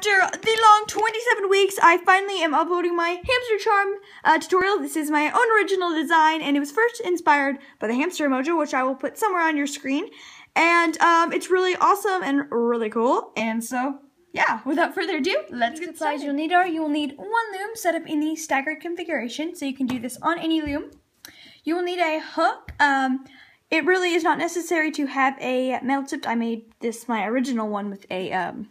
after the long 27 weeks, I finally am uploading my hamster charm uh, tutorial. This is my own original design, and it was first inspired by the hamster emoji, which I will put somewhere on your screen. And um, it's really awesome and really cool. And so, yeah, without further ado, let's get started. You'll need are you will need one loom set up in the staggered configuration, so you can do this on any loom. You will need a hook. Um, it really is not necessary to have a metal tipped. I made this my original one with a um,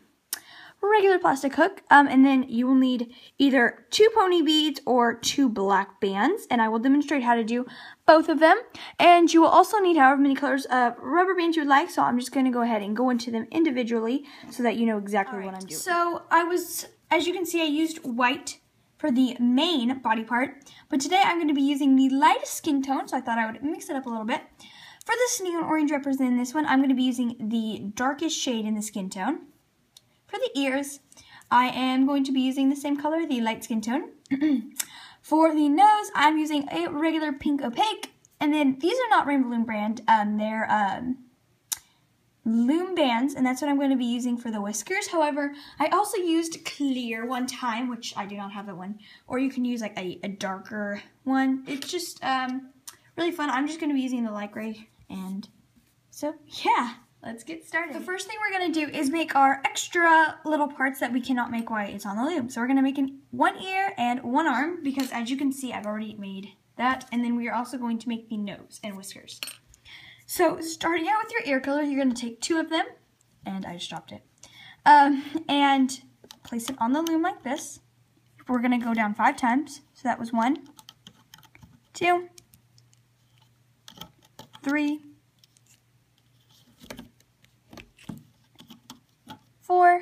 regular plastic hook. Um, and then you will need either two pony beads or two black bands. And I will demonstrate how to do both of them. And you will also need however many colors of rubber bands you would like. So I'm just going to go ahead and go into them individually so that you know exactly right. what I'm doing. So I was, as you can see, I used white for the main body part. But today I'm going to be using the lightest skin tone. So I thought I would mix it up a little bit. For this neon orange representing this one, I'm going to be using the darkest shade in the skin tone. For the ears, I am going to be using the same color, the light skin tone. For the nose, I'm using a regular pink opaque. And then these are not Rainbow Loom brand. Um, they're um, loom bands, and that's what I'm going to be using for the whiskers. However, I also used clear one time, which I do not have that one. Or you can use like a, a darker one. It's just um, really fun. I'm just going to be using the light gray and so, yeah, let's get started. The first thing we're going to do is make our extra little parts that we cannot make while it's on the loom. So we're going to make an, one ear and one arm because as you can see, I've already made that. And then we are also going to make the nose and whiskers. So starting out with your ear color, you're going to take two of them, and I just dropped it, um, and place it on the loom like this. We're going to go down five times. So that was one, two, three, four,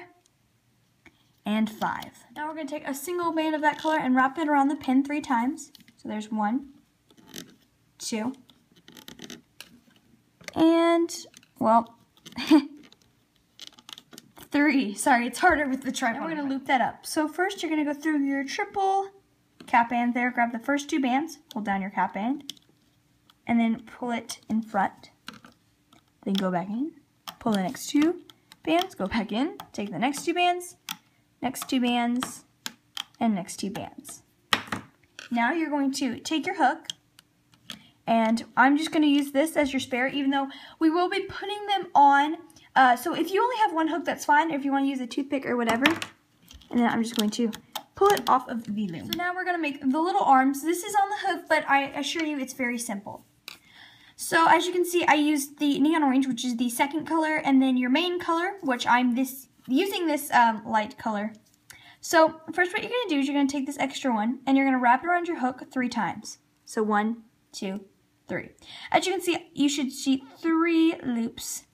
and five. Now we're going to take a single band of that color and wrap it around the pin three times. So there's one, two, and, well, three. Sorry, it's harder with the tripod. Now we're going to loop that up. So first you're going to go through your triple cap band there, grab the first two bands, hold down your cap band, and then pull it in front. Then go back in, pull the next two bands, go back in, take the next two bands, next two bands, and next two bands. Now you're going to take your hook, and I'm just going to use this as your spare, even though we will be putting them on. Uh, so if you only have one hook, that's fine. If you want to use a toothpick or whatever. And then I'm just going to pull it off of the loom. So now we're going to make the little arms. This is on the hook, but I assure you it's very simple. So as you can see, I used the neon orange, which is the second color, and then your main color, which I'm this using this um, light color. So first what you're going to do is you're going to take this extra one, and you're going to wrap it around your hook three times. So one, two, three. As you can see, you should see three loops.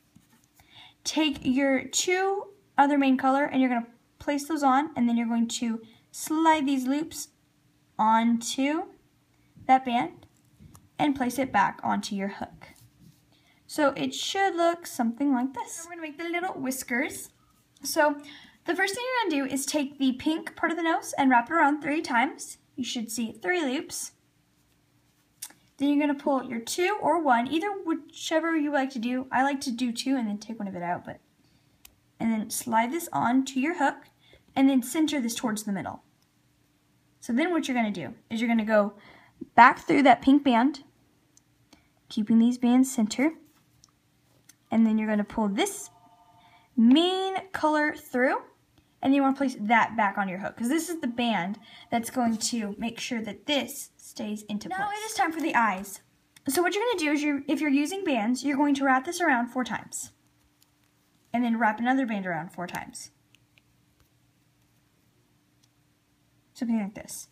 Take your two other main color, and you're going to place those on, and then you're going to slide these loops onto that band and place it back onto your hook. So it should look something like this. we're going to make the little whiskers. So the first thing you're going to do is take the pink part of the nose and wrap it around three times. You should see three loops. Then you're going to pull your two or one, either whichever you like to do. I like to do two and then take one of it out, but and then slide this on to your hook and then center this towards the middle. So then what you're going to do is you're going to go back through that pink band, keeping these bands center. And then you're going to pull this main color through, and you want to place that back on your hook, because this is the band that's going to make sure that this stays into place. Now it is time for the eyes. So what you're going to do is, you're, if you're using bands, you're going to wrap this around four times. And then wrap another band around four times. Something like this.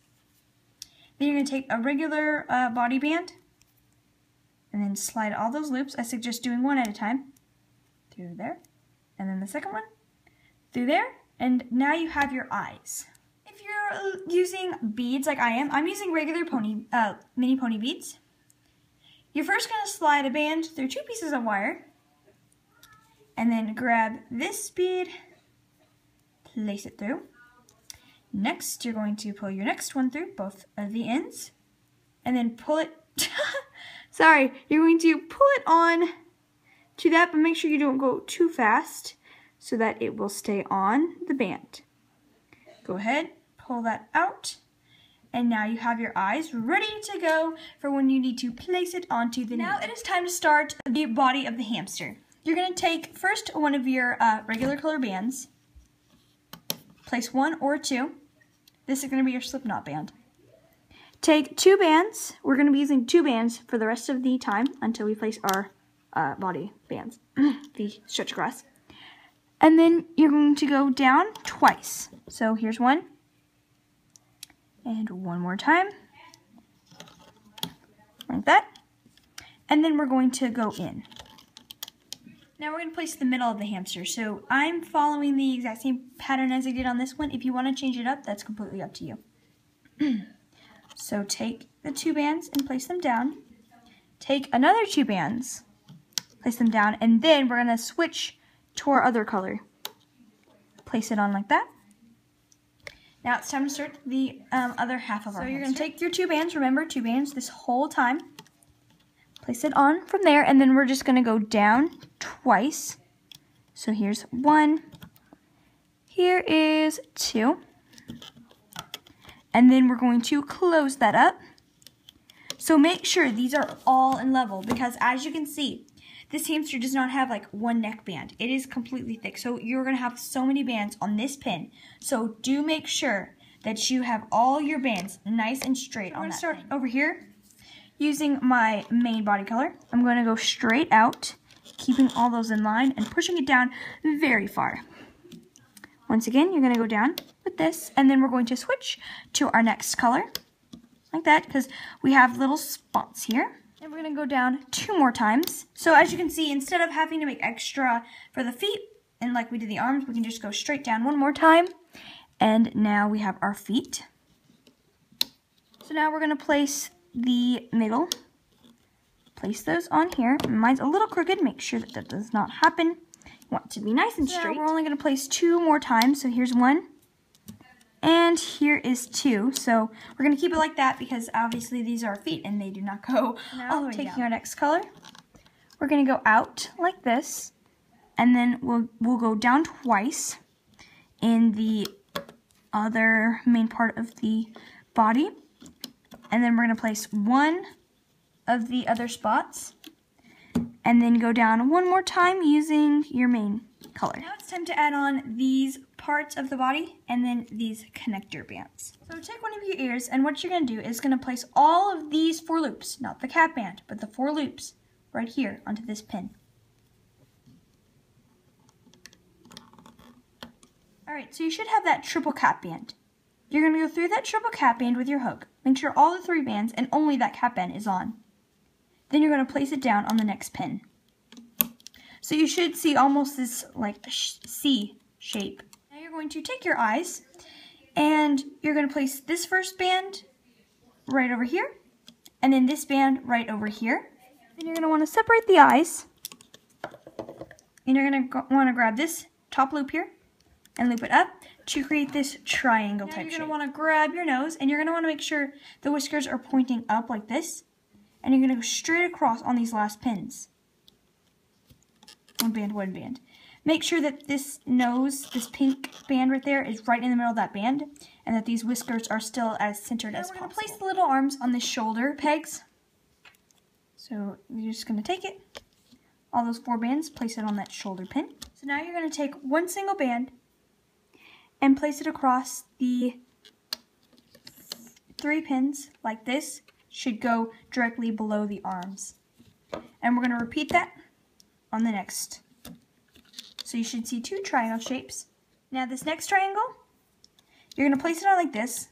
Then you're going to take a regular uh, body band and then slide all those loops. I suggest doing one at a time through there. And then the second one through there. And now you have your eyes. If you're using beads like I am, I'm using regular pony, uh, mini pony beads. You're first going to slide a band through two pieces of wire. And then grab this bead, place it through. Next, you're going to pull your next one through both of the ends and then pull it, sorry, you're going to pull it on to that, but make sure you don't go too fast so that it will stay on the band. Go ahead, pull that out. And now you have your eyes ready to go for when you need to place it onto the Now it is time to start the body of the hamster. You're going to take first one of your uh, regular color bands, place one or two. This is going to be your slipknot band. Take two bands. We're going to be using two bands for the rest of the time until we place our uh, body bands, the stretch across. And then you're going to go down twice. So here's one. And one more time. Like that. And then we're going to go in. Now we're going to place the middle of the hamster. So I'm following the exact same pattern as I did on this one. If you want to change it up, that's completely up to you. so take the two bands and place them down. Take another two bands, place them down, and then we're going to switch to our other color. Place it on like that. Now it's time to start the um, other half of so our So you're going to take your two bands, remember two bands this whole time. Place it on from there, and then we're just going to go down twice. So here's one. Here is two. And then we're going to close that up. So make sure these are all in level because as you can see, this hamster does not have like one neck band. It is completely thick. So you're going to have so many bands on this pin. So do make sure that you have all your bands nice and straight I'm to start pin. over here using my main body color. I'm going to go straight out, keeping all those in line and pushing it down very far. Once again, you're going to go down with this, and then we're going to switch to our next color, like that, because we have little spots here. And we're going to go down two more times. So as you can see, instead of having to make extra for the feet, and like we did the arms, we can just go straight down one more time. And now we have our feet. So now we're going to place the middle. Place those on here. Mine's a little crooked. Make sure that that does not happen. You want it to be nice and straight. we're only going to place two more times. So here's one. And here is two. So we're going to keep it like that because obviously these are feet and they do not go now, all the way taking down. our next color. We're going to go out like this. And then we'll, we'll go down twice in the other main part of the body. And then we're going to place one of the other spots. And then go down one more time using your main color. Now it's time to add on these parts of the body and then these connector bands. So take one of your ears and what you're going to do is going to place all of these four loops, not the cap band, but the four loops right here onto this pin. Alright, so you should have that triple cap band. You're going to go through that triple cap band with your hook. Make sure all the three bands and only that cap band is on. Then you're going to place it down on the next pin. So you should see almost this like C shape Now you're going to take your eyes and you're going to place this first band right over here and then this band right over here. Then you're going to want to separate the eyes and you're going to want to grab this top loop here and loop it up to create this triangle now type you're going to want to grab your nose and you're going to want to make sure the whiskers are pointing up like this and you're going to go straight across on these last pins. One band, one band. Make sure that this nose, this pink band right there, is right in the middle of that band, and that these whiskers are still as centered now as possible. place the little arms on the shoulder pegs. So you're just going to take it, all those four bands, place it on that shoulder pin. So now you're going to take one single band and place it across the three pins like this should go directly below the arms. And we're going to repeat that on the next so you should see two triangle shapes. Now this next triangle, you're going to place it on like this.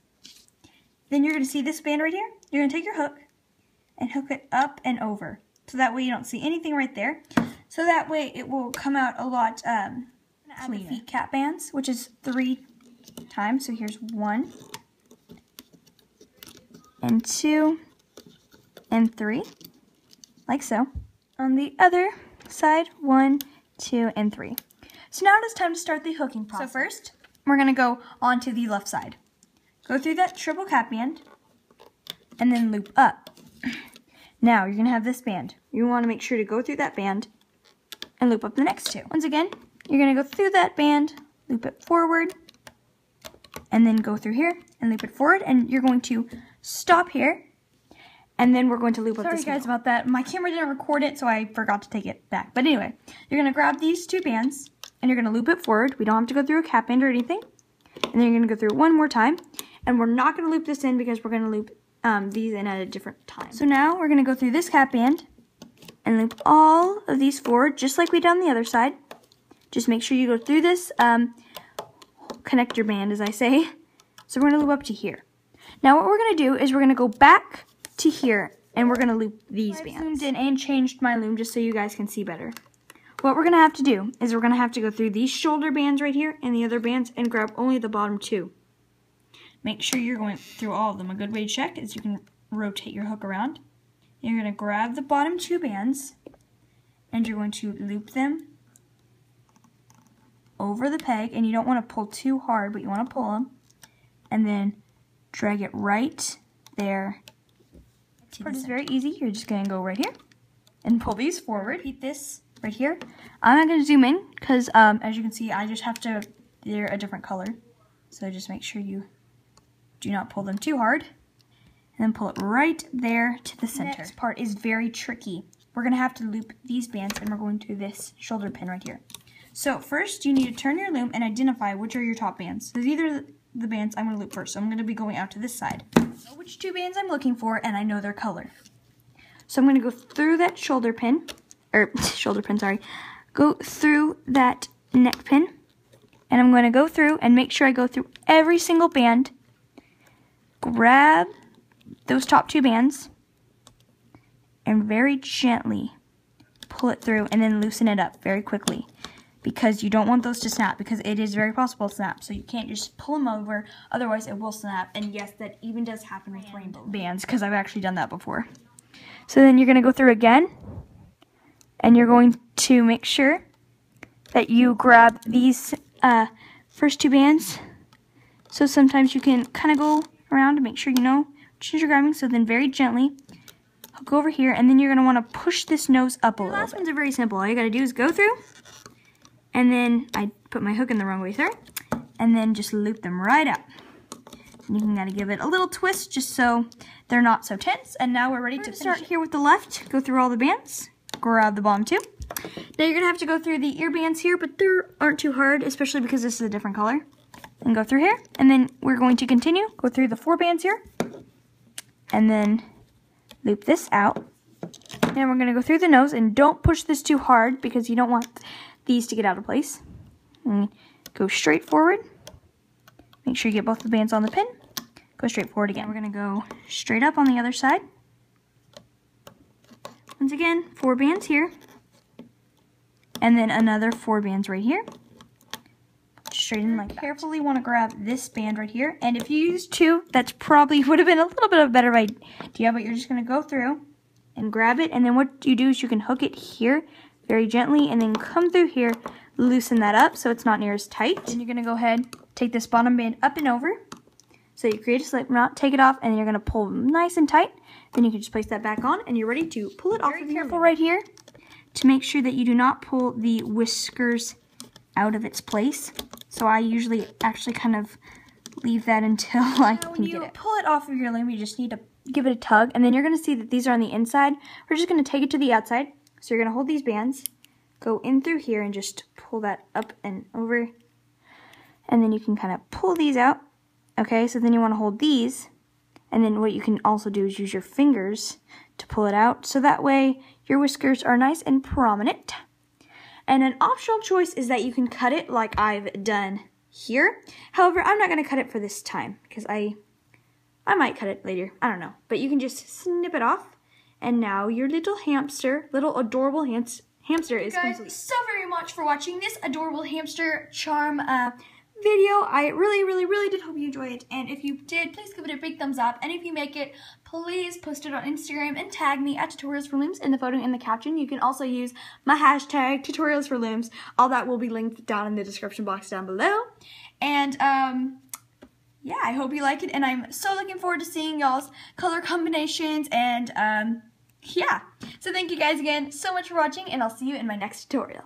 Then you're going to see this band right here. You're going to take your hook and hook it up and over. So that way you don't see anything right there. So that way it will come out a lot um, add the feet cap bands, which is three times. So here's one and two and three, like so. On the other side, one, two, and three. So now it is time to start the hooking process. So first, we're going to go onto the left side. Go through that triple cap band and then loop up. Now you're going to have this band. You want to make sure to go through that band and loop up the next two. Once again, you're going to go through that band, loop it forward, and then go through here and loop it forward. And you're going to stop here. And then we're going to loop Sorry up this guys about that. My camera didn't record it, so I forgot to take it back. But anyway, you're going to grab these two bands, and you're going to loop it forward. We don't have to go through a cap band or anything. And then you're going to go through it one more time. And we're not going to loop this in because we're going to loop um, these in at a different time. So now we're going to go through this cap band and loop all of these forward, just like we did on the other side. Just make sure you go through this um, connector band, as I say. So we're going to loop up to here. Now what we're going to do is we're going to go back to here, and we're going to loop these bands. I zoomed in and changed my loom just so you guys can see better. What we're going to have to do is we're going to have to go through these shoulder bands right here and the other bands and grab only the bottom two. Make sure you're going through all of them. A good way to check is you can rotate your hook around. You're going to grab the bottom two bands and you're going to loop them over the peg and you don't want to pull too hard but you want to pull them and then drag it right there. This part is very easy. You're just going to go right here and pull these forward. Repeat this right here. I'm not going to zoom in because um, as you can see I just have to, they're a different color. So just make sure you do not pull them too hard. And then pull it right there to the center. Next part is very tricky. We're going to have to loop these bands and we're going to this shoulder pin right here. So first you need to turn your loom and identify which are your top bands. So these are the bands I'm going to loop first. So I'm going to be going out to this side. I know which two bands I'm looking for and I know their color. So I'm going to go through that shoulder pin, or shoulder pin, sorry. Go through that neck pin. And I'm going to go through and make sure I go through every single band grab those top two bands and very gently pull it through and then loosen it up very quickly because you don't want those to snap because it is very possible to snap so you can't just pull them over otherwise it will snap and yes that even does happen with rainbow bands because I've actually done that before so then you're going to go through again and you're going to make sure that you grab these uh, first two bands so sometimes you can kind of go around to make sure you know which you're grabbing. So then very gently, hook over here, and then you're going to want to push this nose up a little last bit. ones are very simple. All you got to do is go through, and then I put my hook in the wrong way through, and then just loop them right up. And you can kind of give it a little twist just so they're not so tense. And now we're ready we're to start here with the left. Go through all the bands, grab the bottom two. Now you're going to have to go through the ear bands here, but they aren't too hard, especially because this is a different color and go through here. And then we're going to continue, go through the four bands here, and then loop this out. And we're going to go through the nose, and don't push this too hard because you don't want these to get out of place. And go straight forward. Make sure you get both the bands on the pin. Go straight forward again. We're going to go straight up on the other side. Once again, four bands here. And then another four bands right here straight in like Carefully want to grab this band right here. And if you use two, that's probably would have been a little bit of a better idea, but you're just going to go through and grab it. And then what you do is you can hook it here very gently and then come through here, loosen that up so it's not near as tight. And you're going to go ahead, take this bottom band up and over. So you create a slip knot, take it off, and then you're going to pull nice and tight. Then you can just place that back on, and you're ready to pull it very off. Very careful right here to make sure that you do not pull the whiskers out of its place. So I usually actually kind of leave that until I can when you get it. pull it off of your loom, you just need to give it a tug. And then you're going to see that these are on the inside. We're just going to take it to the outside. So you're going to hold these bands, go in through here and just pull that up and over. And then you can kind of pull these out. Okay, so then you want to hold these. And then what you can also do is use your fingers to pull it out. So that way your whiskers are nice and prominent. And an optional choice is that you can cut it like I've done here. However, I'm not going to cut it for this time because I I might cut it later. I don't know. But you can just snip it off. And now your little hamster, little adorable hamster hamster is guys, complete. so very much for watching this adorable hamster charm uh, video. I really, really, really did hope you enjoyed it. And if you did, please give it a big thumbs up. And if you make it, please post it on Instagram and tag me at Tutorials for Looms in the photo in the caption. You can also use my hashtag Tutorials for Looms. All that will be linked down in the description box down below. And, um, yeah, I hope you like it. And I'm so looking forward to seeing y'all's color combinations and, um, yeah. So thank you guys again so much for watching, and I'll see you in my next tutorial.